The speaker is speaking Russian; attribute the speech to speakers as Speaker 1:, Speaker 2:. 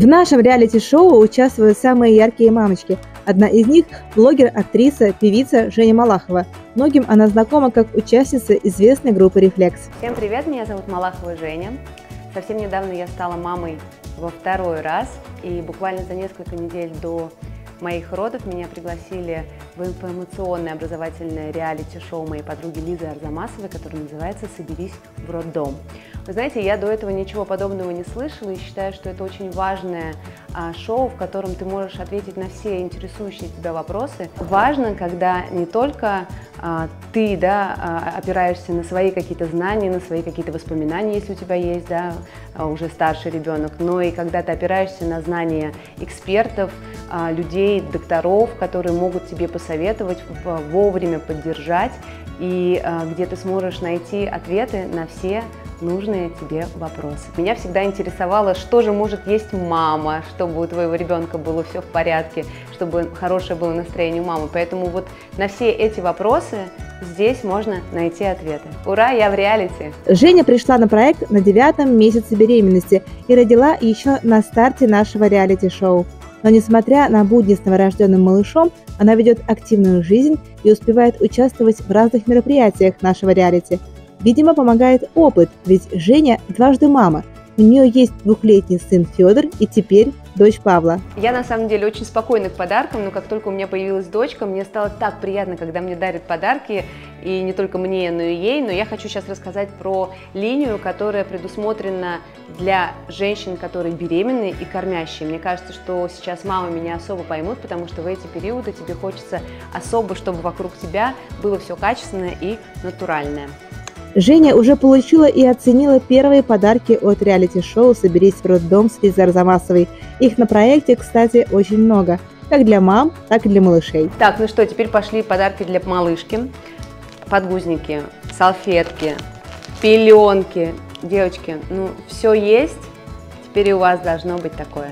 Speaker 1: В нашем реалити-шоу участвуют самые яркие мамочки. Одна из них – блогер, актриса, певица Женя Малахова. Многим она знакома как участница известной группы «Рефлекс».
Speaker 2: Всем привет, меня зовут Малахова Женя. Совсем недавно я стала мамой во второй раз, и буквально за несколько недель до моих родов меня пригласили в информационное образовательное реалити-шоу моей подруги Лизы Арзамасовой, которое называется «Соберись в роддом». Вы знаете, я до этого ничего подобного не слышала и считаю, что это очень важное а, шоу, в котором ты можешь ответить на все интересующие тебя вопросы. Важно, когда не только а, ты да, а, опираешься на свои какие-то знания, на свои какие-то воспоминания, если у тебя есть да, а, уже старший ребенок, но и когда ты опираешься на знания экспертов, а, людей, докторов, которые могут тебе посоветовать, вовремя поддержать и а, где ты сможешь найти ответы на все нужные тебе вопросы. Меня всегда интересовало, что же может есть мама, чтобы у твоего ребенка было все в порядке, чтобы хорошее было настроение у мамы. Поэтому вот на все эти вопросы здесь можно найти ответы. Ура, я в реалити!
Speaker 1: Женя пришла на проект на девятом месяце беременности и родила еще на старте нашего реалити-шоу. Но несмотря на будни с новорожденным малышом, она ведет активную жизнь и успевает участвовать в разных мероприятиях нашего реалити – Видимо, помогает опыт, ведь Женя дважды мама. У нее есть двухлетний сын Федор и теперь дочь Павла.
Speaker 2: Я на самом деле очень спокойна к подаркам, но как только у меня появилась дочка, мне стало так приятно, когда мне дарят подарки, и не только мне, но и ей. Но я хочу сейчас рассказать про линию, которая предусмотрена для женщин, которые беременны и кормящие. Мне кажется, что сейчас мамы меня особо поймут, потому что в эти периоды тебе хочется особо, чтобы вокруг тебя было все качественное и натуральное.
Speaker 1: Женя уже получила и оценила первые подарки от реалити-шоу «Соберись в роддом» с Лизой Арзамасовой. Их на проекте, кстати, очень много. Как для мам, так и для малышей.
Speaker 2: Так, ну что, теперь пошли подарки для малышки. Подгузники, салфетки, пеленки. Девочки, ну все есть, теперь и у вас должно быть такое.